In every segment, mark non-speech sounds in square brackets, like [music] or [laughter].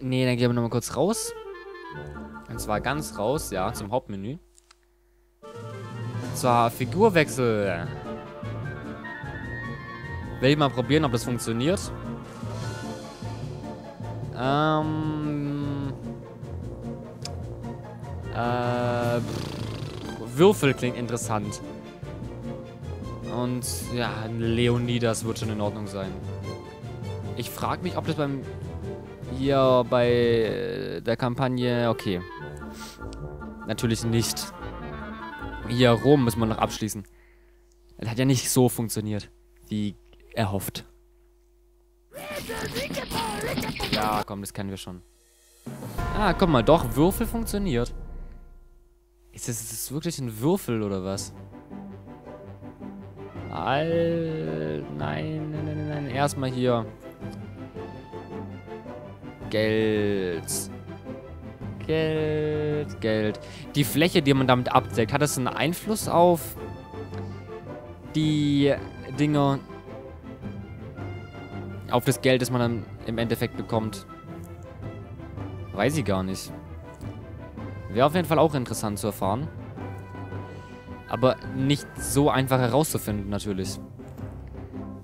Nee, dann gehen wir nochmal kurz raus. Und zwar ganz raus, ja, zum Hauptmenü. Und zwar Figurwechsel. Will ich mal probieren, ob das funktioniert. Ähm. Äh. Würfel klingt interessant. Und ja, Leonidas wird schon in Ordnung sein. Ich frage mich, ob das beim hier bei der Kampagne... Okay. Natürlich nicht. Hier Rom müssen wir noch abschließen. Das hat ja nicht so funktioniert, wie erhofft. Ja, komm, das kennen wir schon. Ah, guck mal, doch, Würfel funktioniert. Ist das, ist das wirklich ein Würfel oder was? All... Nein, nein, nein, nein. Erstmal hier. Geld. Geld, Geld. Die Fläche, die man damit abdeckt, hat das einen Einfluss auf die Dinge, auf das Geld, das man dann im Endeffekt bekommt? Weiß ich gar nicht. Wäre auf jeden Fall auch interessant zu erfahren. Aber nicht so einfach herauszufinden, natürlich.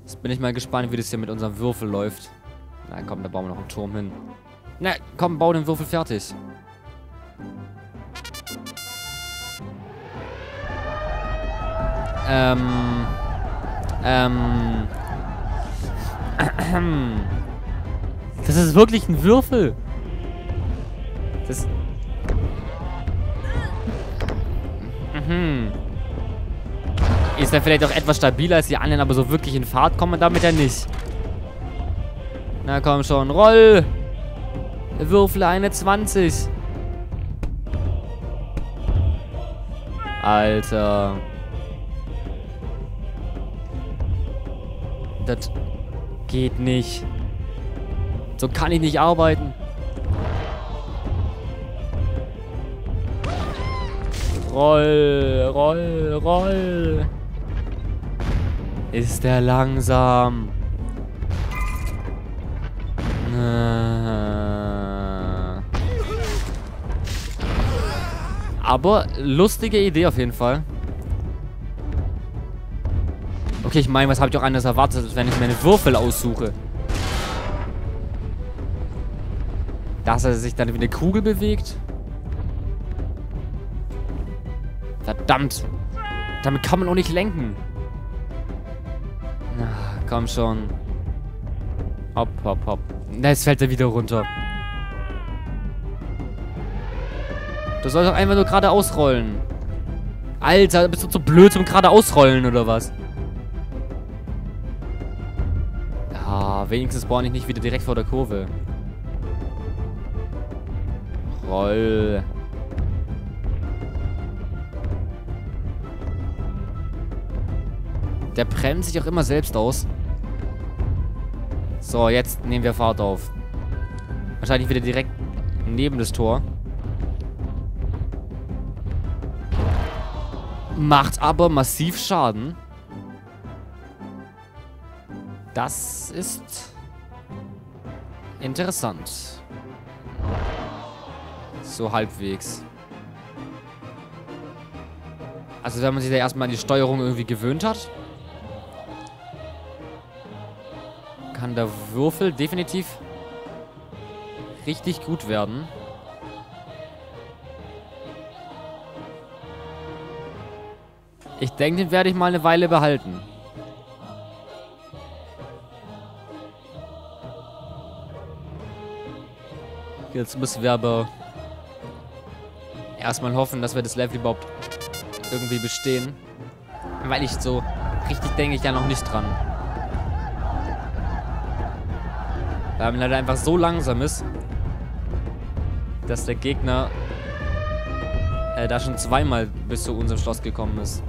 Jetzt bin ich mal gespannt, wie das hier mit unserem Würfel läuft. Na komm, da bauen wir noch einen Turm hin. Na, komm, bau den Würfel fertig. Ähm. Ähm. Das ist wirklich ein Würfel. Das. Mhm. Ist er vielleicht auch etwas stabiler als die anderen, aber so wirklich in Fahrt kommen wir damit ja nicht. Na komm schon, roll! Würfel eine 20. Alter. Das geht nicht. So kann ich nicht arbeiten. Roll, roll, roll. Ist der langsam. Aber lustige Idee auf jeden Fall. Okay, ich meine, was habe ich auch anders erwartet, wenn ich meine Würfel aussuche? Dass er sich dann wie eine Kugel bewegt? Verdammt. Damit kann man auch nicht lenken. Ach, komm schon. Hopp, hopp, hopp. Jetzt fällt er wieder runter. Du sollst doch einfach nur gerade ausrollen. Alter, bist du zu blöd zum gerade ausrollen oder was? Ja, wenigstens spawn ich nicht wieder direkt vor der Kurve. Roll. Der bremst sich auch immer selbst aus. So, jetzt nehmen wir Fahrt auf. Wahrscheinlich wieder direkt neben das Tor. Macht aber massiv Schaden. Das ist interessant. So halbwegs. Also wenn man sich da erstmal an die Steuerung irgendwie gewöhnt hat, kann der Würfel definitiv richtig gut werden. Ich denke, den werde ich mal eine Weile behalten. Jetzt müssen wir aber erstmal hoffen, dass wir das Level überhaupt irgendwie bestehen. Weil ich so richtig denke ich ja noch nicht dran. Weil man leider einfach so langsam ist, dass der Gegner äh, da schon zweimal bis zu unserem Schloss gekommen ist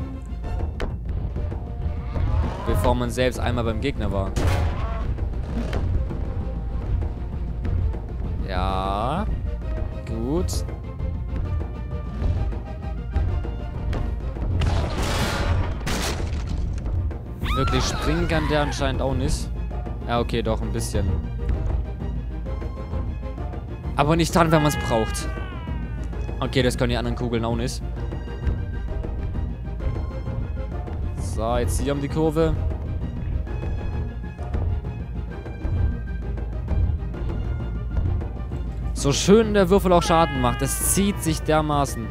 bevor man selbst einmal beim Gegner war. Ja. Gut. Wirklich springen kann der anscheinend auch nicht. Ja, okay, doch, ein bisschen. Aber nicht dann, wenn man es braucht. Okay, das können die anderen Kugeln auch nicht. So, jetzt hier um die Kurve. So schön der Würfel auch Schaden macht. Das zieht sich dermaßen.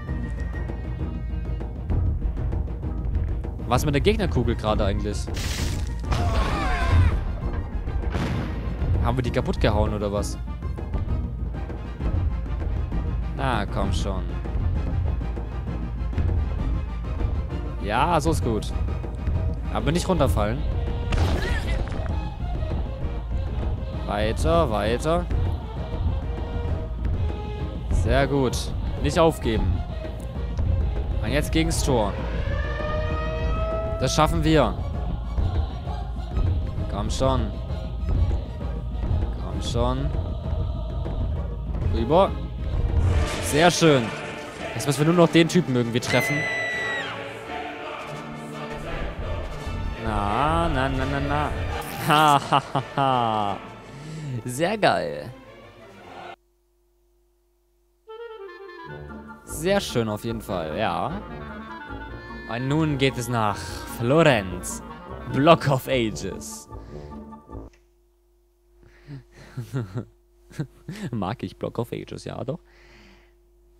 Was mit der Gegnerkugel gerade eigentlich? Haben wir die kaputt gehauen oder was? Na, komm schon. Ja, so ist gut. Aber nicht runterfallen. Weiter, weiter. Sehr gut. Nicht aufgeben. Und jetzt gegens Tor. Das schaffen wir. Komm schon. Komm schon. Rüber. Sehr schön. Jetzt müssen wir nur noch den Typen irgendwie treffen. Na, na, na, na, na. Ha, ha, ha, ha. Sehr geil. Sehr schön auf jeden Fall, ja. Und nun geht es nach Florenz. Block of Ages. [laughs] Mag ich Block of Ages, ja doch.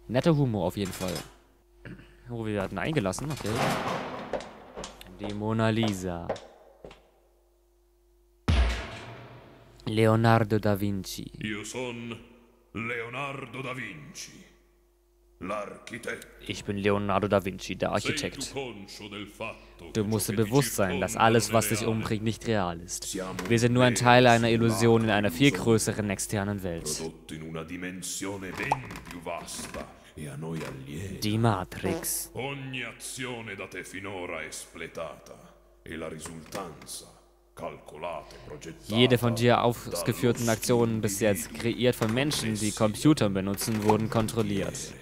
Netter Humor auf jeden Fall. Oh, wir hatten eingelassen, okay. Die Mona Lisa. Leonardo da Vinci. Io son Leonardo da Vinci, l'architetto. Ich bin Leonardo da Vinci, der Architekt. Du musst dir bewusst sein, dass alles, was dich umbringt, nicht real ist. Wir sind nur ein Teil einer Illusion in einer viel größeren externen Welt. E. Die Matrix. Ogni azione da te finora è spletata e la risultanza. Jede von dir ausgeführten dallo Aktionen bis jetzt, kreiert von Menschen, die Computer benutzen, wurden kontrolliert.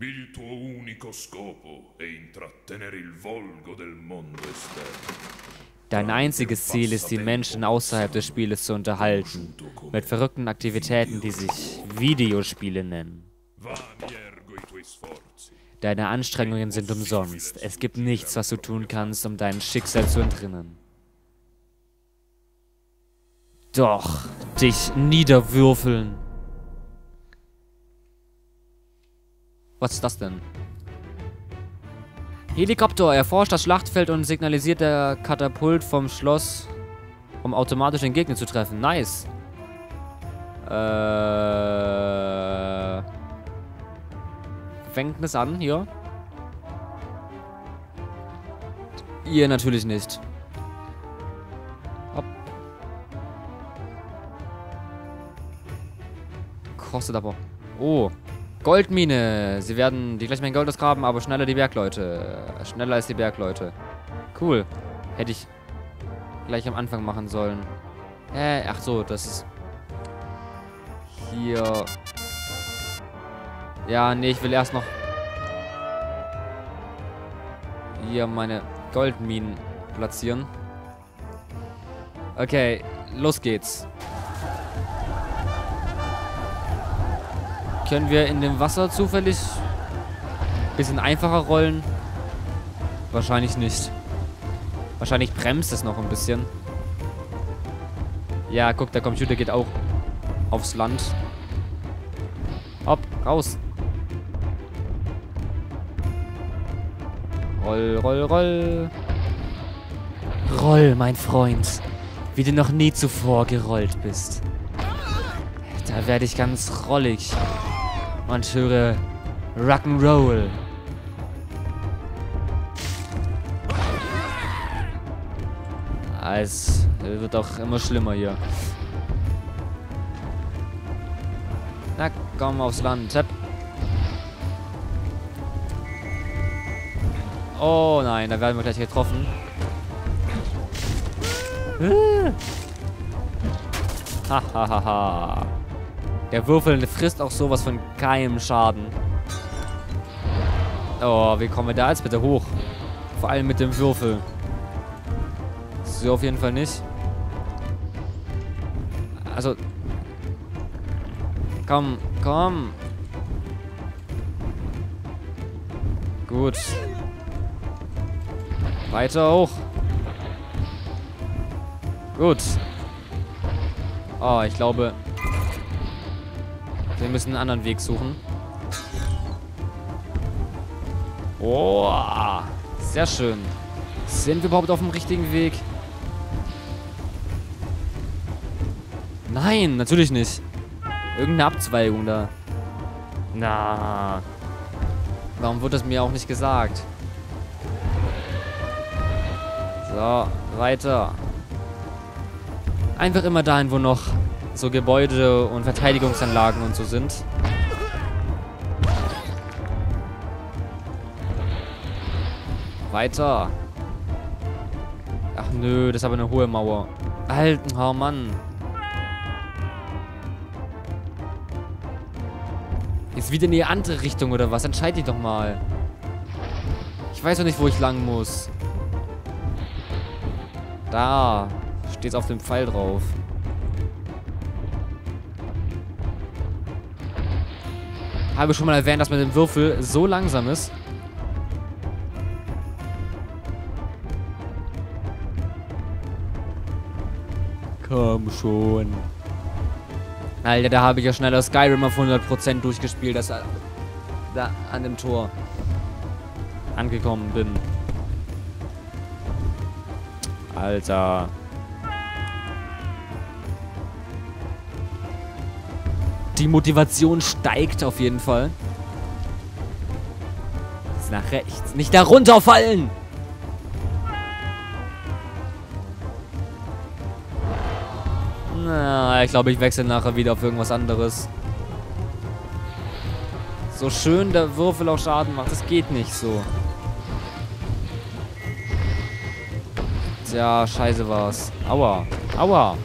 Il tuo unico scopo è intrattenere il volgo del mondo esterno. Dein einziges Ziel ist, die Menschen außerhalb des Spieles zu unterhalten. Mit verrückten Aktivitäten, die sich Videospiele nennen. Deine Anstrengungen sind umsonst. Es gibt nichts, was du tun kannst, um deinem Schicksal zu entrinnen. Doch, dich niederwürfeln. Was ist das denn? Helikopter erforscht das Schlachtfeld und signalisiert der Katapult vom Schloss, um automatisch den Gegner zu treffen. Nice. Äh. Fängt es an hier? Ihr natürlich nicht. Hopp. Kostet aber. Oh. Goldmine. Sie werden die gleich mein Gold ausgraben, aber schneller die Bergleute. Schneller als die Bergleute. Cool. Hätte ich gleich am Anfang machen sollen. Äh, ach so, das ist... Hier... Ja, nee, ich will erst noch... Hier meine Goldminen platzieren. Okay, los geht's. Können wir in dem Wasser zufällig bisschen einfacher rollen? Wahrscheinlich nicht. Wahrscheinlich bremst es noch ein bisschen. Ja, guck, der Computer geht auch aufs Land. Hopp, raus. Roll, roll, roll. Roll, mein Freund. Wie du noch nie zuvor gerollt bist. Da werde ich ganz rollig. Und höre Rock'n'Roll. Es wird auch immer schlimmer hier. Na, komm aufs Land. Sepp. Oh nein, da werden wir gleich getroffen. Hahaha. Der Würfel frisst auch sowas von keinem Schaden. Oh, wie kommen wir da jetzt bitte hoch? Vor allem mit dem Würfel. So auf jeden Fall nicht. Also. Komm, komm. Gut. Weiter hoch. Gut. Oh, ich glaube, wir müssen einen anderen Weg suchen. Oh, sehr schön. Sind wir überhaupt auf dem richtigen Weg? Nein, natürlich nicht. Irgendeine Abzweigung da. Na. Warum wird das mir auch nicht gesagt? So, weiter. Einfach immer dahin, wo noch so Gebäude und Verteidigungsanlagen und so sind. Weiter. Ach nö, das ist aber eine hohe Mauer. Alten, oh Mann. Jetzt wieder in die andere Richtung oder was? Entscheid dich doch mal. Ich weiß doch nicht, wo ich lang muss. Da. Steht's auf dem Pfeil drauf. Habe schon mal erwähnt, dass man dem Würfel so langsam ist. Komm schon. Alter, da habe ich ja schneller Skyrim auf 100% durchgespielt, dass er da an dem Tor angekommen bin. Alter. Die Motivation steigt auf jeden Fall. Jetzt nach rechts. Nicht da runterfallen! Na, ich glaube, ich wechsle nachher wieder auf irgendwas anderes. So schön der Würfel auch Schaden macht, das geht nicht so. Tja, scheiße war's. Aua. Aua.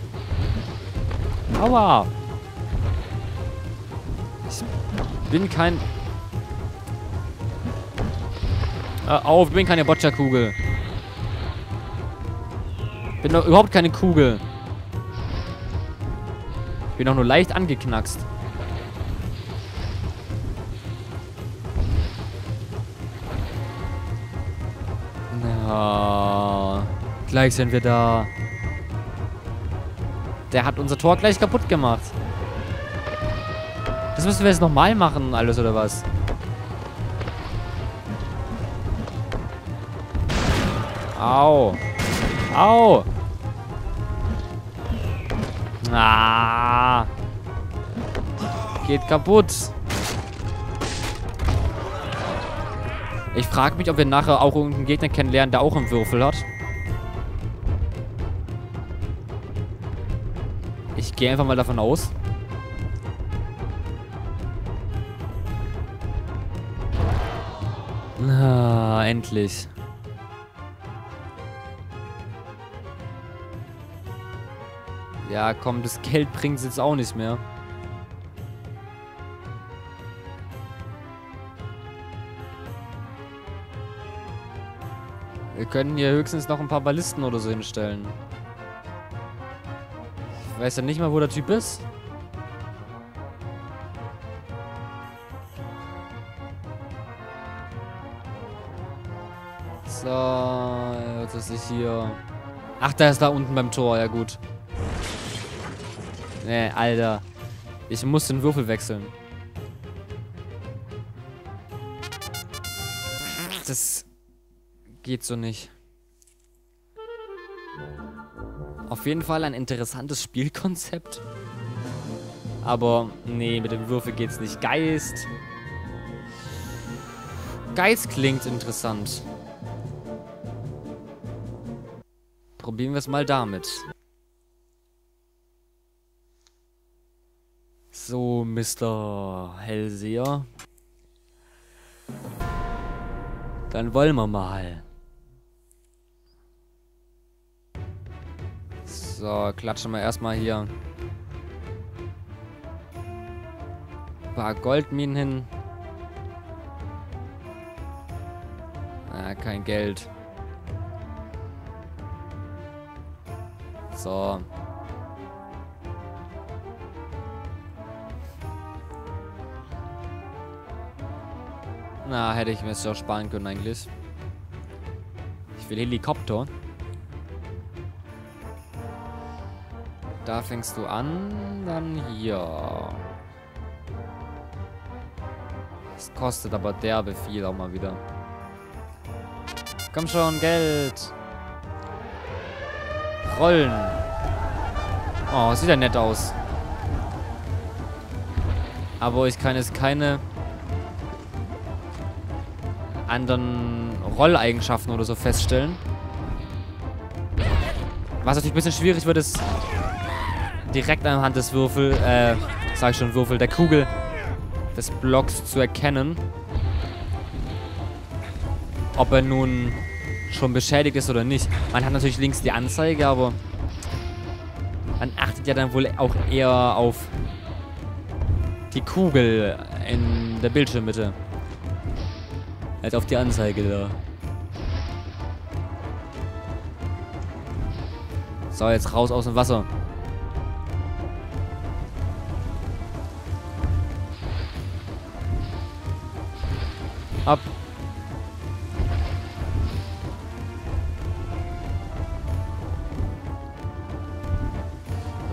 Aua. Ich bin kein... Hör auf, ich bin keine Boccia-Kugel. Bin doch überhaupt keine Kugel. Bin auch nur leicht angeknackst. Na, gleich sind wir da. Der hat unser Tor gleich kaputt gemacht. Das müssen wir jetzt nochmal machen, alles oder was? Au. Au. Ah. Geht kaputt. Ich frage mich, ob wir nachher auch irgendeinen Gegner kennenlernen, der auch einen Würfel hat. Gehe einfach mal davon aus. Ah, endlich. Ja, komm, das Geld bringt es jetzt auch nicht mehr. Wir können hier höchstens noch ein paar Ballisten oder so hinstellen. Weiß ja nicht mal, wo der Typ ist. So, was ist ich hier? Ach, der ist da unten beim Tor, ja gut. Nee, Alter. Ich muss den Würfel wechseln. Das geht so nicht. Auf jeden Fall ein interessantes Spielkonzept. Aber nee, mit dem Würfel geht's nicht. Geist. Geist klingt interessant. Probieren wir es mal damit. So, Mr. Hellseher. Dann wollen wir mal. So, klatschen wir erstmal hier ein paar Goldminen hin. Ah, kein Geld. So. Na, hätte ich mir es doch sparen können eigentlich. Ich will Helikopter. Da fängst du an, dann hier. Das kostet aber derbe viel auch mal wieder. Komm schon, Geld. Rollen. Oh, sieht ja nett aus. Aber ich kann jetzt keine anderen Rolleigenschaften oder so feststellen. Was natürlich ein bisschen schwierig wird, ist direkt anhand des Würfel, äh, sag ich schon, Würfel, der Kugel des Blocks zu erkennen. Ob er nun schon beschädigt ist oder nicht. Man hat natürlich links die Anzeige, aber man achtet ja dann wohl auch eher auf die Kugel in der Bildschirmmitte. Als auf die Anzeige da. So, jetzt raus aus dem Wasser. Ab.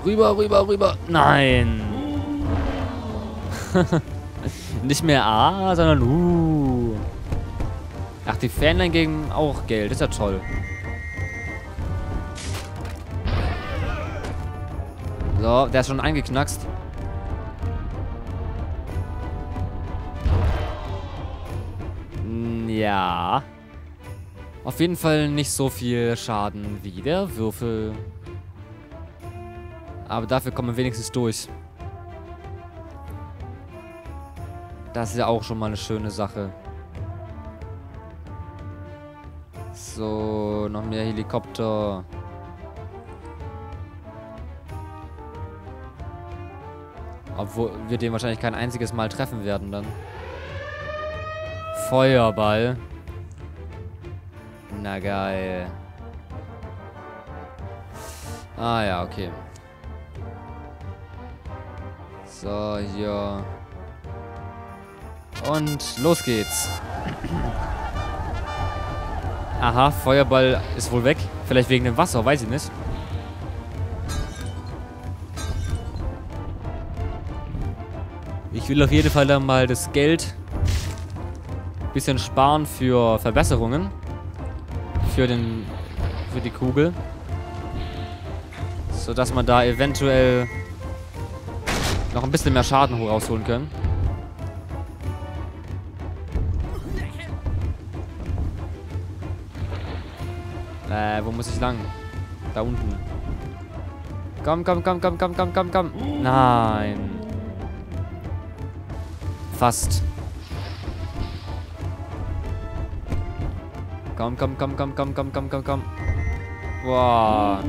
Rüber, rüber, rüber. Nein. [laughs] Nicht mehr A, sondern U. Ach, die Fähnlein geben auch Geld. ist ja toll. So, der ist schon eingeknackst. Ja. Auf jeden Fall nicht so viel Schaden wie der Würfel. Aber dafür kommen wir wenigstens durch. Das ist ja auch schon mal eine schöne Sache. So, noch mehr Helikopter. Obwohl wir den wahrscheinlich kein einziges Mal treffen werden dann. Feuerball. Na geil. Ah ja, okay. So, hier. Und los geht's. Aha, Feuerball ist wohl weg. Vielleicht wegen dem Wasser, weiß ich nicht. Ich will auf jeden Fall dann mal das Geld bisschen sparen für Verbesserungen. Für den für die Kugel. Sodass man da eventuell noch ein bisschen mehr Schaden rausholen können. Äh, wo muss ich lang? Da unten. Komm, komm, komm, komm, komm, komm, komm, komm. Nein. Fast. Komm, komm, komm, komm, komm, komm, komm, komm, komm. Boah.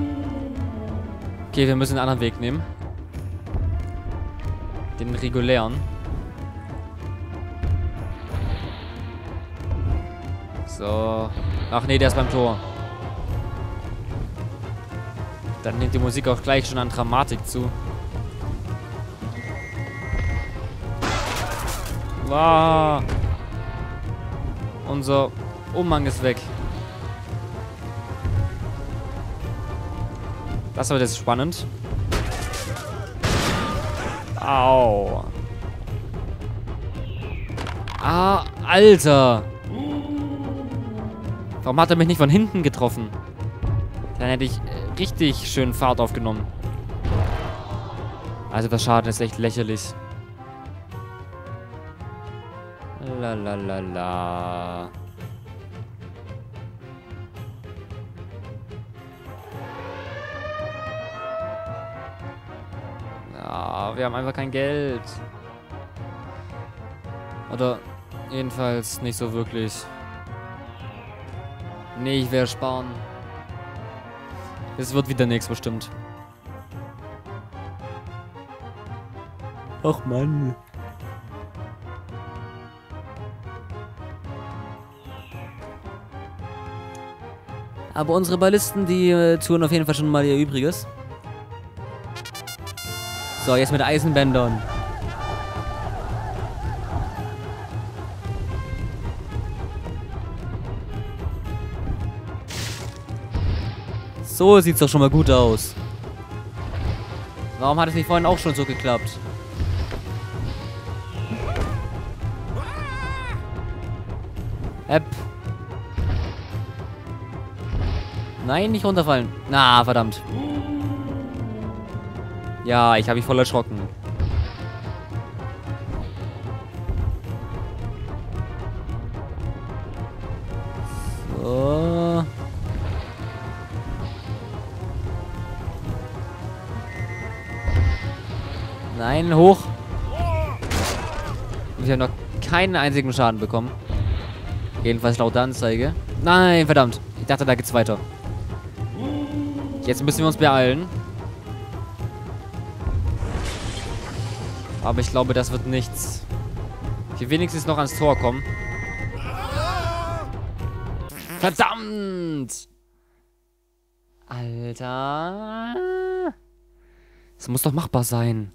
Okay, wir müssen einen anderen Weg nehmen. Den regulären. So. Ach nee, der ist beim Tor. Dann nimmt die Musik auch gleich schon an Dramatik zu. Wow. Unser Umhang ist weg. Das wird jetzt spannend. Au. Ah, Alter. Warum hat er mich nicht von hinten getroffen? Dann hätte ich richtig schön Fahrt aufgenommen. Also der Schaden ist echt lächerlich. La la la la. Wir haben einfach kein Geld. Oder jedenfalls nicht so wirklich. Nee, ich werde sparen. Es wird wieder nichts bestimmt. Ach Mann. Aber unsere Ballisten, die äh, tun auf jeden Fall schon mal ihr Übriges. So, jetzt mit Eisenbändern. So sieht's doch schon mal gut aus. Warum hat es nicht vorhin auch schon so geklappt? App. Nein, nicht runterfallen. Na, verdammt. Ja, ich habe mich voll erschrocken. So. Nein, hoch. Ich habe noch keinen einzigen Schaden bekommen. Jedenfalls laut der Anzeige. Nein, verdammt. Ich dachte, da geht's weiter. Jetzt müssen wir uns beeilen. Aber ich glaube, das wird nichts. Ich wenigstens noch ans Tor kommen. Verdammt! Alter. Das muss doch machbar sein.